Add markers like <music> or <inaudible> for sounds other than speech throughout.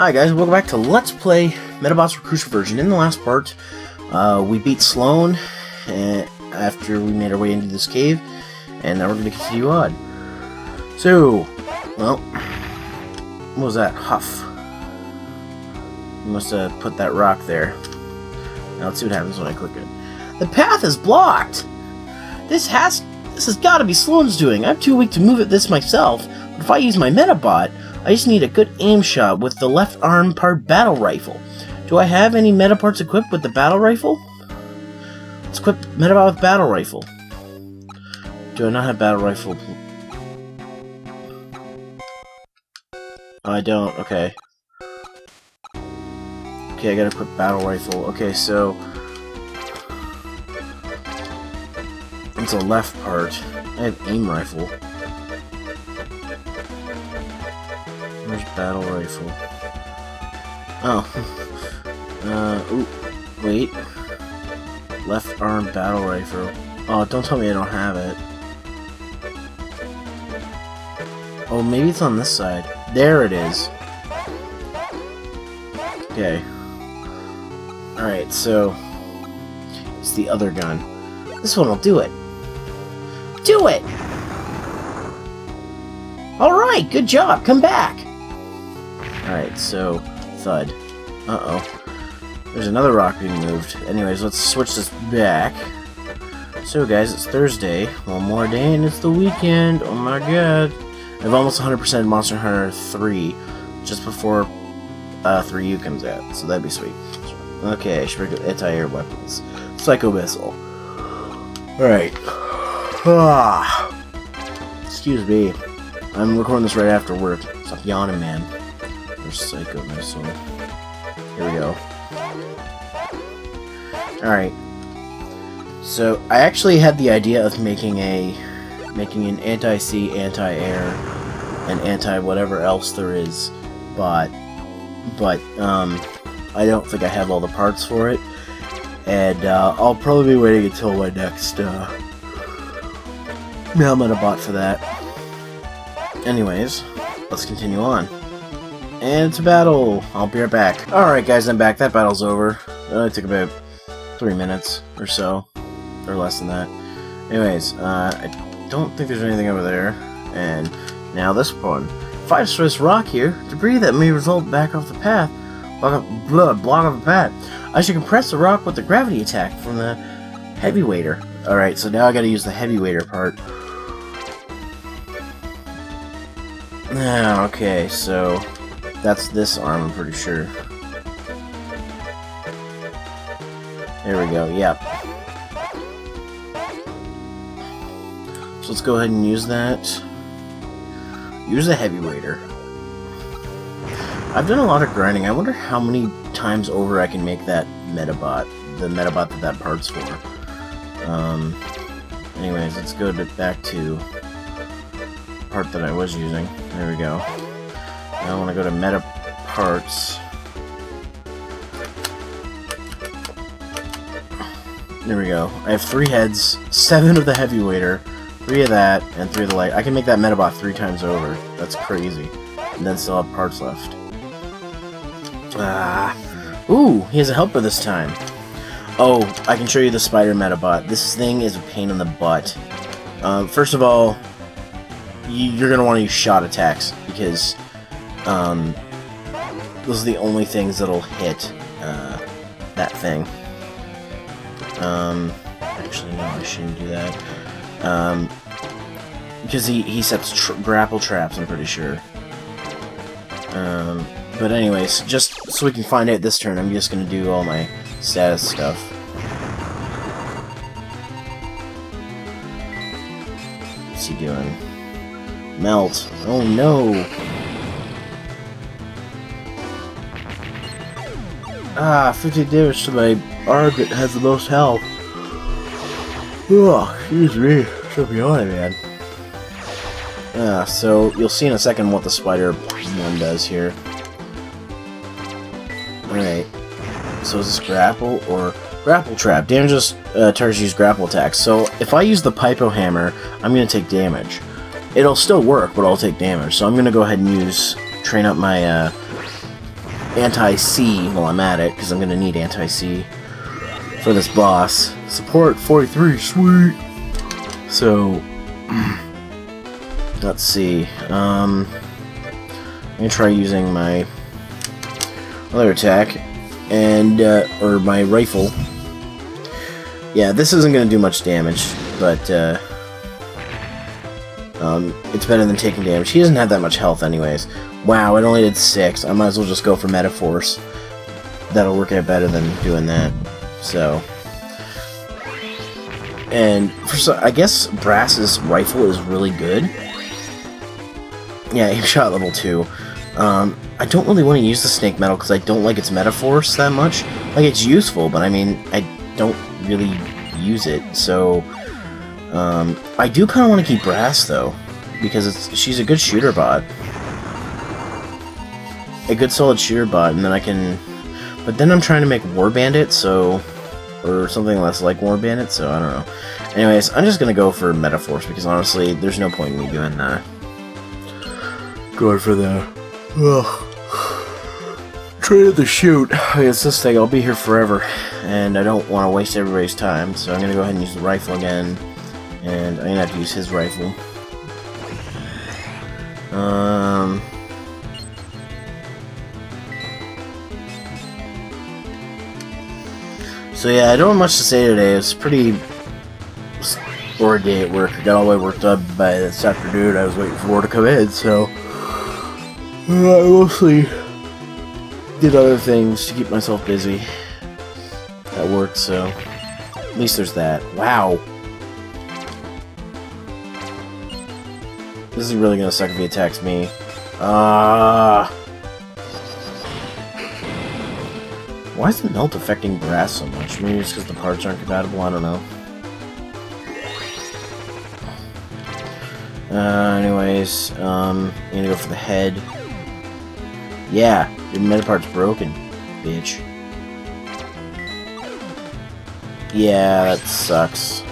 Hi guys, welcome back to Let's Play Medabots Rokusho version. In the last part, uh, we beat Sloan uh, after we made our way into this cave, and now we're going to continue on. So, well, what was that? Huff. Must have put that rock there. Now let's see what happens when I click it. The path is blocked! This has this has got to be Sloan's doing. I'm too weak to move it this myself, but if I use my Medabot, I just need a good aim shot with the left arm part battle rifle. Do I have any meta parts equipped with the battle rifle? Let's equip Medabot with battle rifle. Do I not have battle rifle? I don't. Okay. Okay, I gotta equip battle rifle. Okay, so... It's a left part. I have aim rifle. Battle rifle? Oh. <laughs> Uh, ooh. Wait. Left arm battle rifle. Oh, don't tell me I don't have it. Oh, maybe it's on this side. There it is. Okay. Alright, so... It's the other gun. This one will do it. Do it! Alright, good job. Come back. Alright, so... Thud. Uh-oh. There's another rock being moved. Anyways, let's switch this back. So guys, it's Thursday. One more day and it's the weekend. Oh my god. I've almost 100% Monster Hunter 3 just before uh, 3U comes out. So that'd be sweet. Okay, I should bring anti-air weapons. Psycho Missile. Alright. Ah. Excuse me. I'm recording this right after work. Stop yawning, man. There's Psycho Missile. Here we go. Alright. So, I actually had the idea of making a... making an anti-sea, anti-air, and anti-whatever else there is, but... but, um... I don't think I have all the parts for it, and, uh, I'll probably be waiting until my next, uh... I'm gonna bot for that. Anyways, let's continue on. And a battle! I'll be right back. Alright guys, I'm back. That battle's over. It only took about three minutes or so, or less than that. Anyways, uh, I don't think there's anything over there. And now this one. Five stress rock here. Debris that may result back off the path. Block off, blood, block off the path. I should compress the rock with the gravity attack from the heavyweighter. Alright, so now I gotta use the heavyweighter part. Ah, okay, so that's this arm, I'm pretty sure. There we go, yep. So let's go ahead and use that. Use the heavyweighter. I've done a lot of grinding. I wonder how many times over I can make that Medabot, the Medabot that that part's for. Um, anyways, let's go to, back to part that I was using. There we go. I want to go to Meta Parts. There we go. I have three heads, seven of the heavyweighter, three of that, and three of the light. I can make that Medabot three times over. That's crazy. And then still have parts left. Ah. Ooh, he has a helper this time. Oh, I can show you the spider Medabot. This thing is a pain in the butt. Um, first of all, you're going to want to use shot attacks, because um, those are the only things that'll hit uh, that thing. Um, actually, no, I shouldn't do that. Um, because he, he sets tr grapple traps, I'm pretty sure. Um, but anyways, just so we can find out this turn, I'm just going to do all my status stuff. What's he doing? Melt. Oh no! Ah, 50 damage to my arm that has the most health. Oh, excuse me. So yawning, man. Ah, so you'll see in a second what the spider one does here. Alright. So is this grapple or grapple trap? Damages uh, targets use grapple attacks. So if I use the Pypo Hammer, I'm going to take damage. It'll still work, but I'll take damage. So I'm going to go ahead and use train up my uh, anti-sea while I'm at it, because I'm going to need anti-sea for this boss. Support 43, sweet! So, <clears throat> let's see. Um, I'm going to try using my other attack, and, uh, or my rifle. Yeah, this isn't going to do much damage, but, uh, um, it's better than taking damage. He doesn't have that much health anyways. Wow, it only did 6. I might as well just go for Medaforce. That'll work out better than doing that. So... And, for so, I guess Brass's rifle is really good. Yeah, he <laughs> shot level 2. Um, I don't really want to use the Snake Medal because I don't like its Medaforce that much. Like, it's useful, but I mean, I don't really use it, so... Um, I do kind of want to keep Brass, though, because it's she's a good shooter bot. A good solid shooter bot, and then I can... But then I'm trying to make War Bandit, so... Or something less like War Bandit, so I don't know. Anyways, I'm just gonna go for Medaforce, because honestly, there's no point in me doing that. Going for the... Ugh. Traded the shoot. It's this thing, I'll be here forever, and I don't want to waste everybody's time, so I'm gonna go ahead and use the rifle again and I'm gonna have to use his rifle. Um. So yeah, I don't have much to say today. It's pretty or a day at work. I got all my work done by this afternoon. I was waiting for more to come in, so I mostly did other things to keep myself busy at work. So at least there's that. Wow. This is really gonna suck if he attacks me. Ah. Uh, why is the melt affecting brass so much? Maybe it's because the parts aren't compatible, I don't know. Uh, anyways, um, I'm gonna go for the head. Yeah, your meta part's broken, bitch. Yeah, that sucks.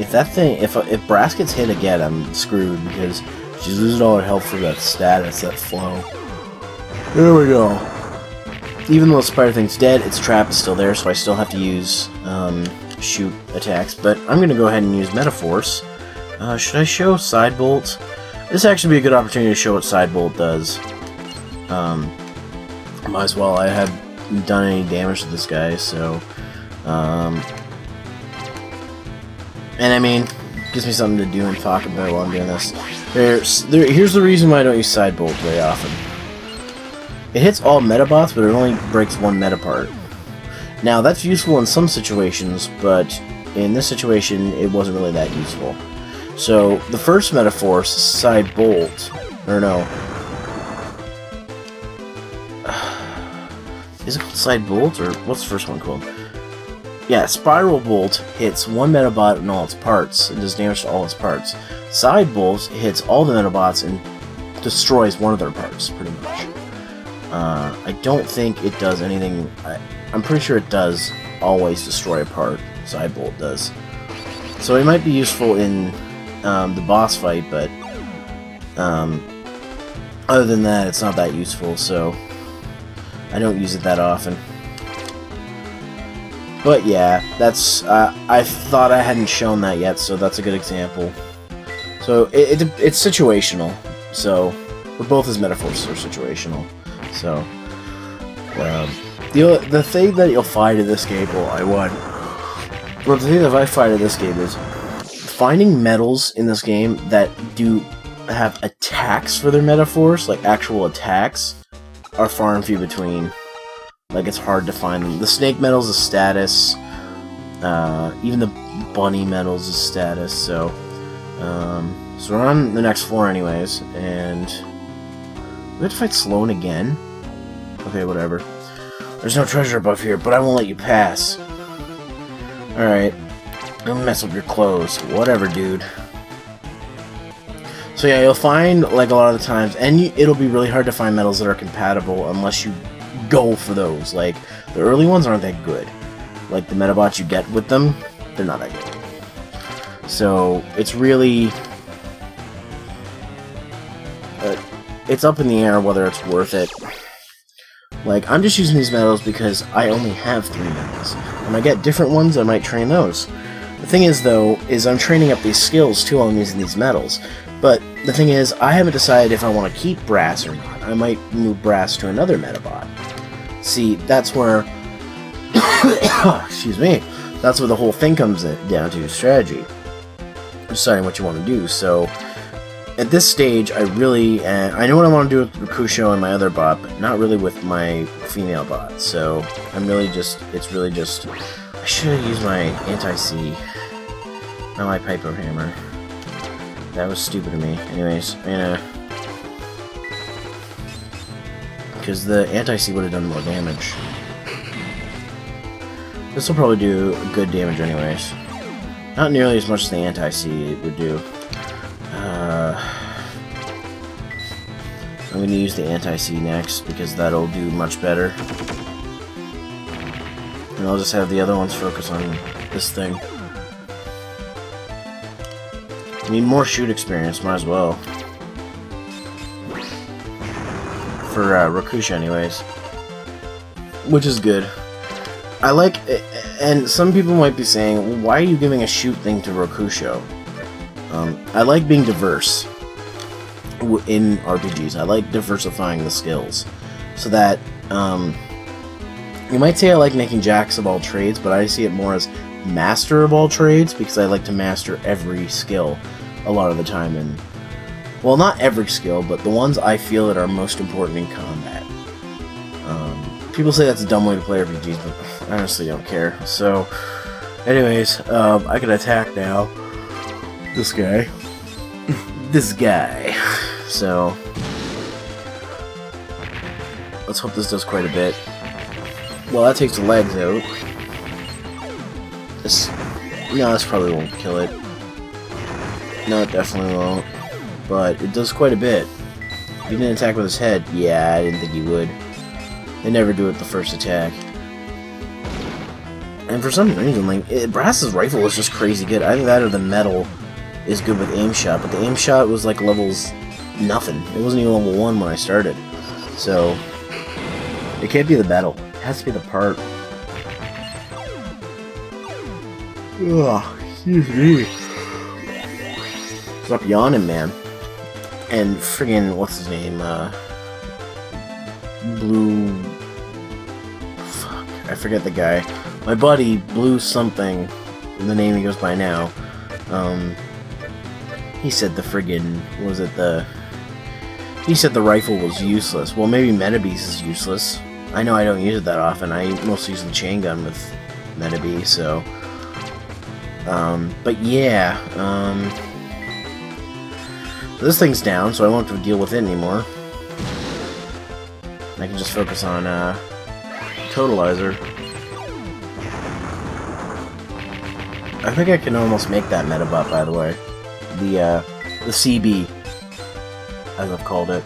If that thing, if if Brass gets hit again, I'm screwed because she's losing all her health for that status, that flow. There we go. Even though the spider thing's dead, its trap is still there, so I still have to use um, shoot attacks. But I'm going to go ahead and use Medaforce. Uh, should I show Side Bolt? This actually be a good opportunity to show what Side Bolt does. Um, might as well. I haven't done any damage to this guy, so... Um, and I mean, gives me something to do and talk about while I'm doing this. There's, there, here's the reason why I don't use Side Bolt very often. It hits all Medabots, but it only breaks one meta part. Now, that's useful in some situations, but in this situation, it wasn't really that useful. So, the first Medaforce, Side Bolt, or no. <sighs> Is it called Side Bolt, or what's the first one called? Yeah, Spiral Bolt hits one Medabot and all its parts, and does damage to all its parts. Side Bolt hits all the Medabots and destroys one of their parts, pretty much. Uh, I don't think it does anything... I, I'm pretty sure it does always destroy a part. Side Bolt does. So it might be useful in um, the boss fight, but... Um, other than that, it's not that useful, so... I don't use it that often. But yeah, that's, uh, I thought I hadn't shown that yet, so that's a good example. So, it, it it's situational, so, we're both his Medaforces are situational, so, um, the, the thing that you'll find in this game, well, I won, well, the thing that I find in this game is, finding medals in this game that do have attacks for their Medaforces, like actual attacks, are far and few between. Like, it's hard to find them. The snake medal's a status. Uh, even the bunny medal's a status, so... Um, so we're on the next floor anyways, and... We have to fight Sloan again? Okay, whatever. There's no treasure above here, but I won't let you pass. Alright. Don't mess up your clothes. Whatever, dude. So yeah, you'll find, like, a lot of the times, and you, it'll be really hard to find metals that are compatible unless you go for those. Like, the early ones aren't that good. Like, the Medabots you get with them, they're not that good. So, it's really... it's up in the air whether it's worth it. Like, I'm just using these medals because I only have three medals. When I get different ones, I might train those. The thing is, though, is I'm training up these skills too while I'm using these medals. But the thing is, I haven't decided if I want to keep Brass or not. I might move Brass to another Medabot. See, that's where... <coughs> excuse me. That's where the whole thing comes down to, strategy. Deciding what you want to do, so... At this stage, I really... Uh, I know what I want to do with Rokusho and my other bot, but not really with my female bot, so... I'm really just... It's really just... I should have used my anti-sea. Not my Piper Hammer. That was stupid of me. Anyways, I'm gonna... Because the anti-sea would have done more damage. This will probably do good damage anyways. Not nearly as much as the anti-sea would do. I'm going to use the anti-sea next because that'll do much better. And I'll just have the other ones focus on this thing. I need more shoot experience, might as well. For uh, Rokusho anyways. Which is good. I like, and some people might be saying, why are you giving a shoot thing to Rokusho? Um, I like being diverse in RPGs. I like diversifying the skills. So that, um, you might say I like making jacks of all trades, but I see it more as master of all trades because I like to master every skill a lot of the time. And, well, not every skill, but the ones I feel that are most important in combat. Um, people say that's a dumb way to play RPGs, but I honestly don't care. So, anyways, um, I can attack now. This guy. <laughs> this guy. <laughs> So, let's hope this does quite a bit. Well, that takes the legs out. This, no, this probably won't kill it. No, it definitely won't. But it does quite a bit. He didn't attack with his head. Yeah, I didn't think he would. They never do it the first attack. And for some reason, like, it, Brass's rifle is just crazy good. Either that or the metal is good with aim shot, but the aim shot was like levels nothing. It wasn't even level 1 when I started. So, it can't be the metal. It has to be the part. Ugh, excuse me. Stop yawning, man. And friggin', what's his name, uh... Blue... Fuck, I forget the guy. My buddy, Blue something, the name he goes by now, um... He said the friggin', was it the... He said the rifle was useless. Well, maybe Metabee is useless. I know I don't use it that often. I mostly use the chain gun with Metabee, so... Um, but yeah, um... This thing's down, so I won't have to deal with it anymore. I can just focus on, uh, Totalizer. I think I can almost make that Medabot, by the way. The, uh, the CB, as I've called it.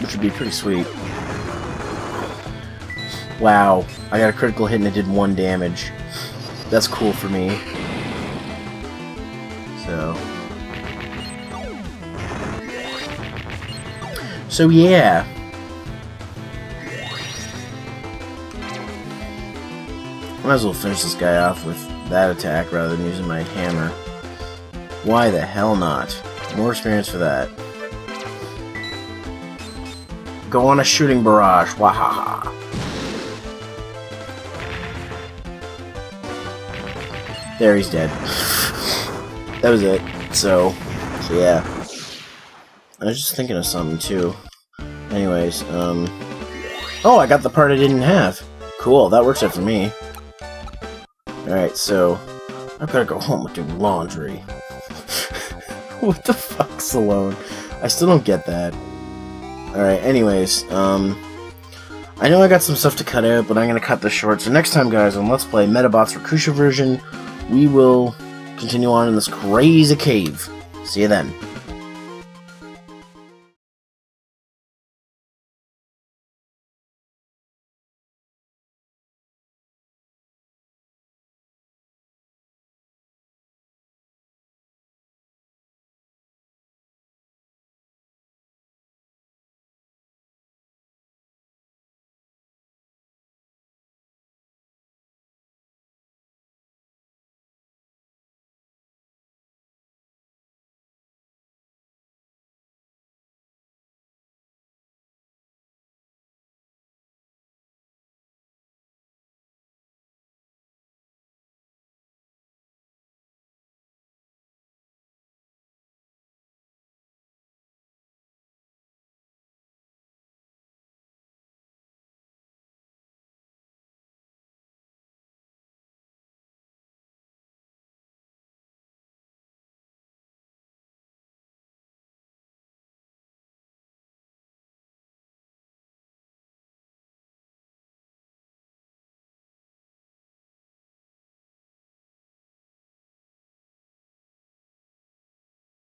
Which would be pretty sweet. Wow, I got a critical hit and it did one damage. That's cool for me. So... So yeah. Might as well finish this guy off with that attack rather than using my hammer. Why the hell not? More experience for that. Go on a shooting barrage. Wahaha. There, he's dead. <sighs> that was it. So, so yeah. I was just thinking of something, too. Anyways, um... Oh, I got the part I didn't have. Cool, that works out for me. Alright, so... I've gotta go home and do laundry. <laughs> what the fuck, Salone? I still don't get that. Alright, anyways, um... I know I got some stuff to cut out, but I'm gonna cut this short. So next time, guys, on Let's Play Medabots Rokusho version, we will continue on in this crazy cave. See you then.